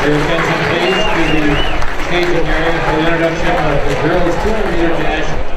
Your some please to the staging area for the introduction of the girls 200 meter dash